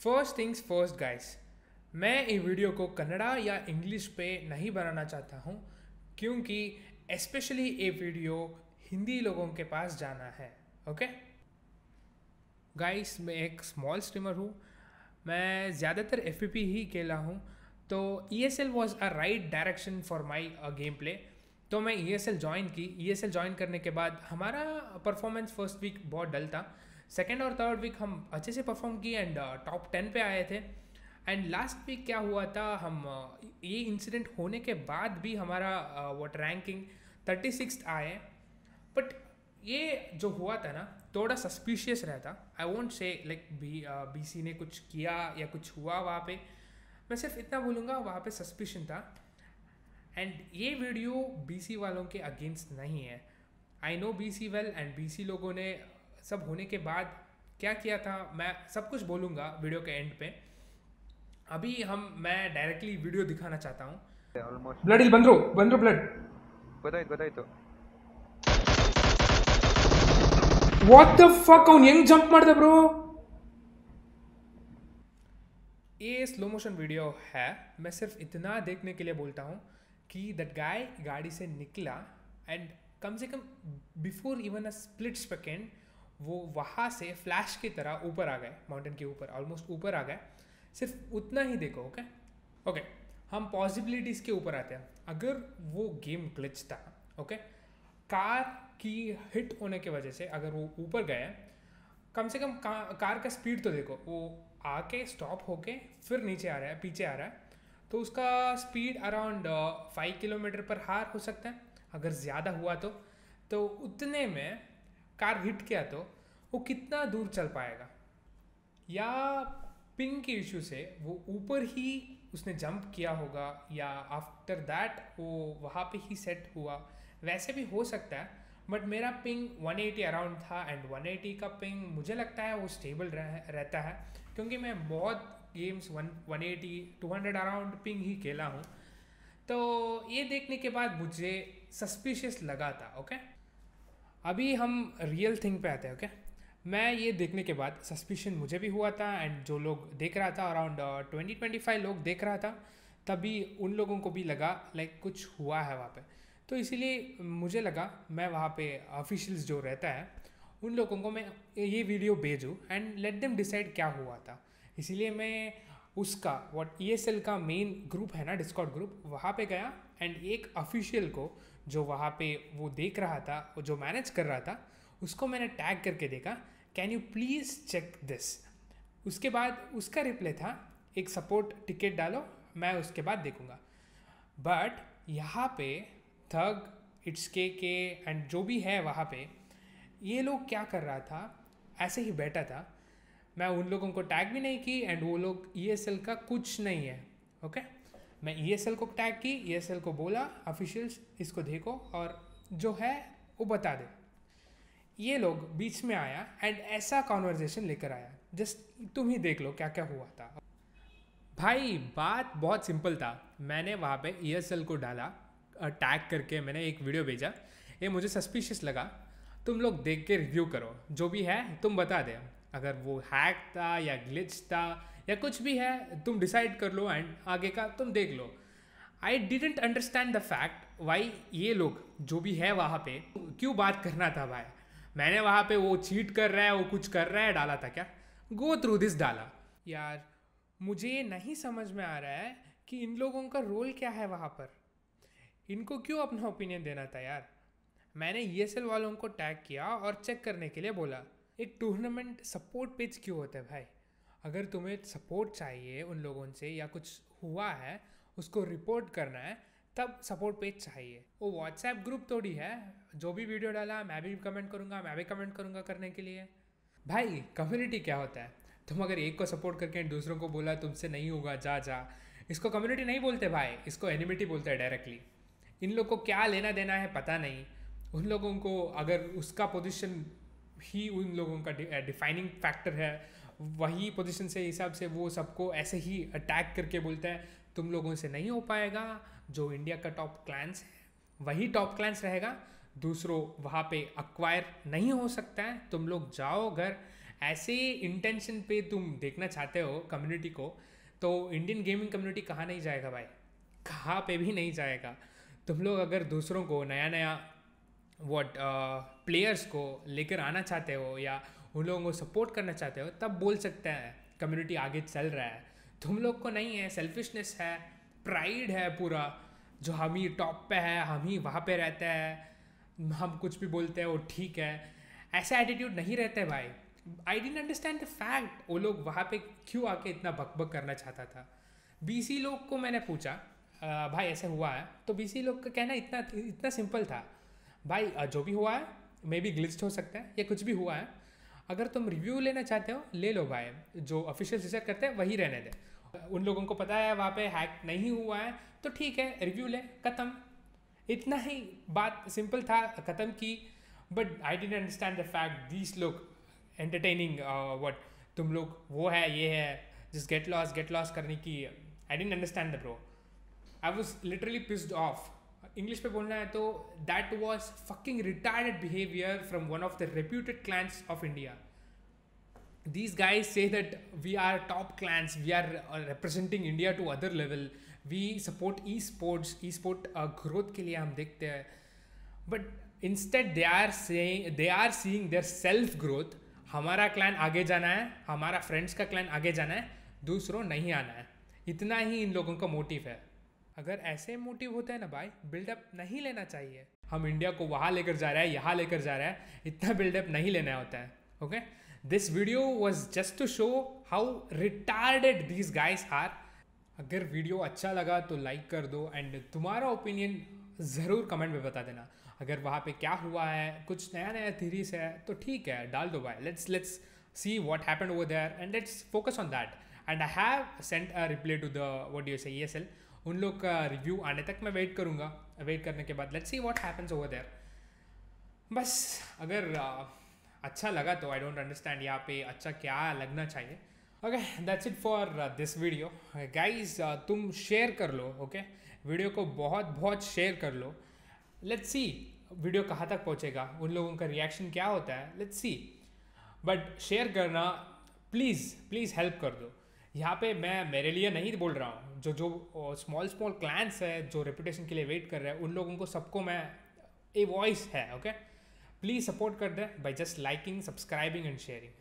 First things first guys मैं ये video को कन्नड़ा या इंग्लिश पे नहीं बनाना चाहता हूँ, क्योंकि स्पेशली ये वीडियो हिंदी लोगों के पास जाना है ओके गाइस मैं एक स्मॉल स्ट्रीमर हूँ। मैं ज़्यादातर एफ़ ही खेला हूँ। तो E S L was a right direction for my game play तो मैं ई एस एल ज्वाइन की। ई एस एल ज्वाइन करने के बाद हमारा परफॉर्मेंस फ़र्स्ट वीक बहुत डल था। सेकेंड और थर्ड वीक हम अच्छे से परफॉर्म किए एंड टॉप टेन पे आए थे। एंड लास्ट वीक क्या हुआ था हम uh, ये इंसिडेंट होने के बाद भी हमारा वॉट रैंकिंग थर्टी सिक्स आए। बट ये जो हुआ था ना थोड़ा सस्पिशियस रहता। I won't say like B B C ने कुछ किया या कुछ हुआ वहाँ पे। मैं सिर्फ़ इतना बोलूँगा वहाँ पे सस्पिशन था। एंड ये वीडियो बी सी वालों के अगेंस्ट नहीं है। I know B C well and B C लोगों ने सब होने के बाद क्या किया था मैं सब कुछ बोलूँगा वीडियो के एंड पे अभी हम मैं डायरेक्टली वीडियो दिखाना चाहता हूँ ಆಲ್ಮೋಸ್ಟ್ ಬ್ಲಡ್ ಇಲ್ಲಿ ಬಂದ್ರು ಬಂದ್ರು ಬ್ಲಡ್ ಗೊತ್ತಾಯ್ತು ಗೊತ್ತಾಯ್ತು ವಾಟ್ ದ ಫಕ್ ಅವ್ನು ಹೆಂಗ್ ಜಂಪ್ ಮಾಡ್ದೆ ಬ್ರೋ ये स्लो मोशन वीडियो है मैं सिर्फ इतना देखने के लिए बोलता हूँ कि दैट गाय गाड़ी से निकला एंड कम से कम before even a split second वो वहाँ से फ्लैश की तरह ऊपर आ गए माउंटेन के ऊपर ऑलमोस्ट ऊपर आ गए। सिर्फ़ उतना ही देखो ओके ओके हम पॉसिबिलिटीज़ के ऊपर आते हैं। अगर वो गेम ग्लिच था ओके कार की हिट होने की वजह से अगर वो ऊपर गए कम से कम का, कार का स्पीड तो देखो वो आके स्टॉप होके फिर नीचे आ रहा है पीछे आ रहा है तो उसका स्पीड अराउंड फाइव किलोमीटर पर हार हो सकता है। अगर ज़्यादा हुआ तो तो उतने में कार हिट किया तो वो कितना दूर चल पाएगा? या पिंग के इशू से वो ऊपर ही उसने जंप किया होगा या आफ्टर दैट वो वहाँ पे ही सेट हुआ। वैसे भी हो सकता है बट मेरा पिंग 180 अराउंड था एंड 180 का पिंग मुझे लगता है वो स्टेबल रह, रहता है क्योंकि मैं बहुत गेम्स वन 180 200 अराउंड पिंग ही खेला हूँ। तो ये देखने के बाद मुझे सस्पिशियस लगा था ओके अभी हम रियल थिंग पे आते हैं ओके मैं ये देखने के बाद सस्पिशन मुझे भी हुआ था एंड जो लोग देख रहा था अराउंड ट्वेंटी ट्वेंटी फाइव लोग देख रहा था तभी उन लोगों को भी लगा लाइक like, कुछ हुआ है वहाँ पे। तो इसीलिए मुझे लगा मैं वहाँ पे ऑफिशियल्स जो रहता है उन लोगों को मैं ये वीडियो भेजूँ एंड लेट देम डिसाइड क्या हुआ था। इसीलिए मैं उसका वॉट ई का मेन ग्रुप है ना डिस्कॉट ग्रुप वहाँ पे गया एंड एक ऑफिशियल को जो वहाँ पे वो देख रहा था वो जो मैनेज कर रहा था, उसको मैंने टैग करके देखा can you please check this उसके बाद उसका रिप्लाई था, एक सपोर्ट टिकट डालो, मैं उसके बाद देखूँगा. बट यहाँ पे थग इट्स के के एंड जो भी है वहाँ पे, ये लोग क्या कर रहा था, ऐसे ही बैठा था। मैं उन लोगों को टैग भी नहीं की एंड वो लोग ईएसएल का कुछ नहीं है ओके मैं ESL को टैग की ESL को बोला ऑफिशियल्स इसको देखो और जो है, वो बता दे। ये लोग बीच में आया एंड ऐसा कॉन्वर्जेशन लेकर आया। जस्ट तुम ही देख लो क्या क्या हुआ था। भाई, बात बहुत सिंपल था। मैंने वहाँ पे ई को डाला टैग करके मैंने एक वीडियो भेजा। ये मुझे सस्पिशियस लगा। तुम लोग देख के रिव्यू करो। जो भी है, तुम बता दे। अगर वो हैक था या ग्लिच था या कुछ भी है, तुम डिसाइड कर लो एंड आगे का तुम देख लो। I didn't understand the fact why ये लोग जो भी है वहाँ पे, क्यों बात करना था भाई? मैंने वहाँ पे वो चीट कर रहा है, वो कुछ कर रहा है, डाला था क्या? गो थ्रू दिस डाला। यार, मुझे ये नहीं समझ में आ रहा है कि इन लोगों का रोल क्या है वहाँ पर। इनको क्यों अपना ओपिनियन देना था यार? मैंने ईएसएल वालों को टैग किया और चेक करने के लिए बोला। एक टूर्नामेंट सपोर्ट पेज क्यों होता है भाई? अगर तुम्हें सपोर्ट चाहिए उन लोगों से या कुछ हुआ है, उसको रिपोर्ट करना है, तब सपोर्ट पेज चाहिए। वो व्हाट्सएप ग्रुप थोड़ी है। जो भी वीडियो डाला, मैं भी कमेंट करूँगा, मैं भी कमेंट करूँगा करने के लिए। भाई कम्युनिटी क्या होता है? तुम अगर एक को सपोर्ट करके दूसरों को बोला, तुमसे नहीं होगा, जा जा। इसको कम्युनिटी नहीं बोलते भाई, इसको एनिमिटी बोलते हैं डायरेक्टली इन लोग को क्या लेना देना है, पता नहीं। उन लोगों को अगर उसका पोजिशन ही उन लोगों का डिफाइनिंग फैक्टर है वही पोजीशन से हिसाब से वो सबको ऐसे ही अटैक करके बोलता है, तुम लोगों से नहीं हो पाएगा, जो इंडिया का टॉप क्लैंस है, वही टॉप क्लैंस रहेगा, दूसरों वहाँ पे अक्वायर नहीं हो सकता है, तुम लोग जाओ घर। ऐसे इंटेंशन पे तुम देखना चाहते हो कम्युनिटी को तो इंडियन गेमिंग कम्युनिटी कहाँ नहीं जाएगा भाई? कहाँ पे भी नहीं जाएगा। तुम लोग अगर दूसरों को नया नया वॉट प्लेयर्स को लेकर आना चाहते हो या उन लोगों को सपोर्ट करना चाहते हो तब बोल सकते हैं कम्युनिटी आगे चल रहा है। तुम लोग को नहीं है सेल्फिशनेस है प्राइड है पूरा जो हम ही टॉप पे है हम ही वहाँ पे रहते हैं हम कुछ भी बोलते हैं वो ठीक है। ऐसा एटीट्यूड नहीं रहता है भाई। I didn't understand the fact वो लोग वहाँ पे क्यों आके इतना बकबक करना चाहता था? बीसी लोग को मैंने पूछा आ, भाई ऐसे हुआ है? तो बीसी लोग का कहना इतना इतना सिंपल था। भाई जो भी हुआ है मे बी ग्लिस्ट हो सकता है या कुछ भी हुआ है अगर तुम रिव्यू लेना चाहते हो, ले लो भाई। जो ऑफिशियल रिसर्च करते हैं, वही रहने दे। उन लोगों को पता है, वहाँ पे हैक नहीं हुआ है तो ठीक है रिव्यू ले, ख़त्म। इतना ही बात सिंपल था, ख़त्म की। But I didn't understand the fact these लोग एंटरटेनिंग वट तुम लोग, वो है, ये है जिस गेट लॉस गेट लॉस करने की। I didn't understand the bro I was literally pissed off English पे बोलना है तो that was fucking retarded behaviour from one of the reputed clans of India these guys से that we are top clans we are representing India to other level we support esports esport growth के लिए हम देखते हैं. But instead they are say they are seeing their self growth हमारा clan आगे जाना है, हमारा फ्रेंड्स का क्लैन आगे जाना है, दूसरों नहीं आना है. इतना ही इन लोगों का मोटिव है. अगर ऐसे मोटिव होते हैं ना भाई बिल्डअप नहीं लेना चाहिए। हम इंडिया को वहाँ लेकर जा रहे हैं, यहाँ लेकर जा रहे हैं, इतना बिल्डअप नहीं लेना होता है okay this video was just to show how retarded these guys are अगर वीडियो अच्छा लगा तो लाइक कर दो एंड तुम्हारा ओपिनियन ज़रूर कमेंट में बता देना। अगर वहाँ पे क्या हुआ है, कुछ नया नया थीरीज है तो ठीक है, डाल दो भाई। Let's let's see what happen over there and let's focus on that and I have sent a reply to the what you say E S L उन लोग का रिव्यू आने तक मैं वेट करूँगा। वेट करने के बाद let's see what happens over there बस अगर uh, अच्छा लगा तो आई डोंट अंडरस्टैंड यहाँ पे अच्छा क्या लगना चाहिए। Okay that's it for this video guys तुम शेयर कर लो ओके okay? वीडियो को बहुत बहुत शेयर कर लो। लेट्स सी वीडियो कहाँ तक पहुँचेगा? उन लोगों का रिएक्शन क्या होता है? लेट्स सी बट शेयर करना प्लीज़ प्लीज़ हेल्प कर दो। यहाँ पे मैं, मेरे लिए नहीं बोल रहा हूँ जो जो स्मॉल स्मॉल क्लैंस है, जो रेपुटेशन के लिए वेट कर रहे हैं, उन लोगों को सबको मैं ए वॉइस है ओके प्लीज़ सपोर्ट कर दें by just liking subscribing and sharing.